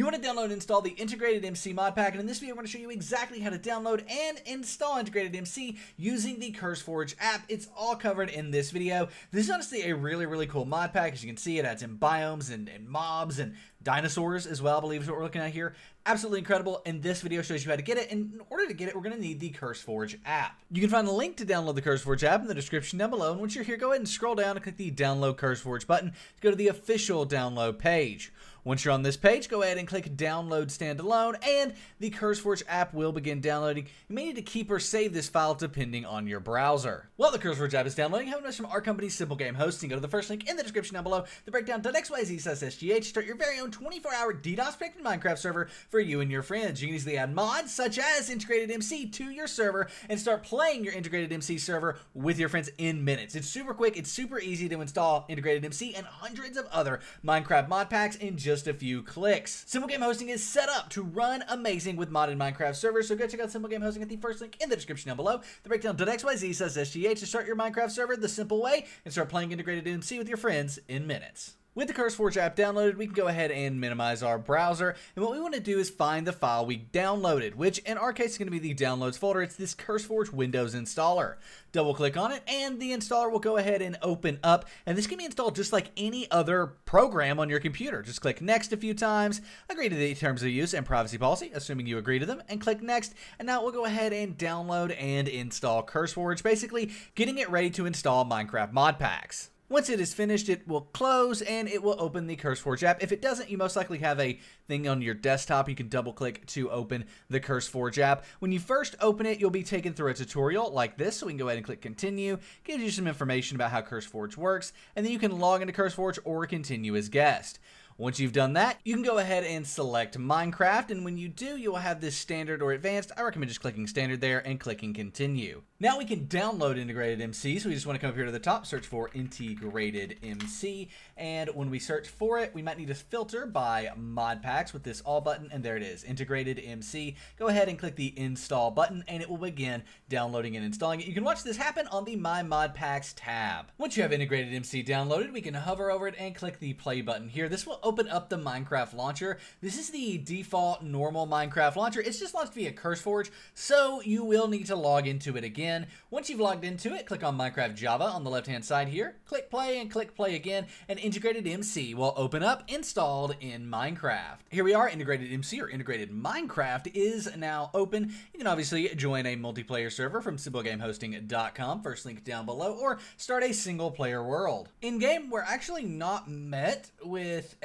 You want to download and install the Integrated MC mod pack, and in this video, I'm going to show you exactly how to download and install Integrated MC using the CurseForge app. It's all covered in this video. This is honestly a really, really cool mod pack. As you can see, it adds in biomes and, and mobs and dinosaurs as well, I believe is what we're looking at here. Absolutely incredible, and this video shows you how to get it, and in order to get it, we're going to need the CurseForge app. You can find a link to download the CurseForge app in the description down below, and once you're here, go ahead and scroll down and click the Download CurseForge button to go to the official download page. Once you're on this page, go ahead and click Download Standalone, and the CurseForge app will begin downloading. You may need to keep or save this file depending on your browser. While the CurseForge app is downloading, have notice from our company, Simple Game Hosting. Go to the first link in the description down below, the breakdown.xyz says SGH. Start your very own 24-hour DDoS protected Minecraft server for you and your friends. You can easily add mods such as Integrated MC to your server and start playing your Integrated MC server with your friends in minutes. It's super quick, it's super easy to install Integrated MC and hundreds of other Minecraft mod packs in just a few clicks. Simple Game Hosting is set up to run amazing with modded Minecraft servers, so go check out Simple Game Hosting at the first link in the description down below. The breakdown.xyz says SGH to start your Minecraft server the simple way and start playing Integrated MC with your friends in minutes. With the CurseForge app downloaded, we can go ahead and minimize our browser. And what we want to do is find the file we downloaded, which in our case is going to be the downloads folder. It's this CurseForge Windows installer. Double click on it and the installer will go ahead and open up. And this can be installed just like any other program on your computer. Just click next a few times, agree to the terms of use and privacy policy, assuming you agree to them, and click next. And now we'll go ahead and download and install CurseForge, basically getting it ready to install Minecraft mod packs. Once it is finished, it will close and it will open the CurseForge app. If it doesn't, you most likely have a thing on your desktop. You can double click to open the CurseForge app. When you first open it, you'll be taken through a tutorial like this. So we can go ahead and click continue, gives you some information about how CurseForge works, and then you can log into CurseForge or continue as guest. Once you've done that, you can go ahead and select Minecraft, and when you do, you will have this standard or advanced. I recommend just clicking standard there and clicking continue. Now we can download Integrated MC, so we just want to come up here to the top, search for Integrated MC, and when we search for it, we might need to filter by mod packs with this all button, and there it is, Integrated MC. Go ahead and click the install button, and it will begin downloading and installing it. You can watch this happen on the My Mod Packs tab. Once you have Integrated MC downloaded, we can hover over it and click the play button here. This will open up the Minecraft launcher. This is the default normal Minecraft launcher. It's just launched via CurseForge, so you will need to log into it again. Once you've logged into it, click on Minecraft Java on the left-hand side here, click play and click play again, and Integrated MC will open up installed in Minecraft. Here we are, Integrated MC or Integrated Minecraft is now open. You can obviously join a multiplayer server from simplegamehosting.com, first link down below, or start a single player world. In game, we're actually not met with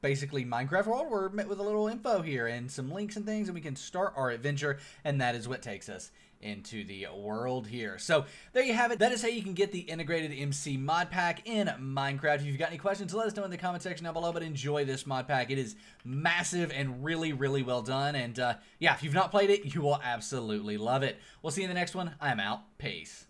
basically Minecraft world. We're met with a little info here and some links and things, and we can start our adventure, and that is what takes us into the world here. So there you have it. That is how you can get the integrated MC mod pack in Minecraft. If you've got any questions, let us know in the comment section down below, but enjoy this mod pack. It is massive and really, really well done. And uh, yeah, if you've not played it, you will absolutely love it. We'll see you in the next one. I'm out. Peace.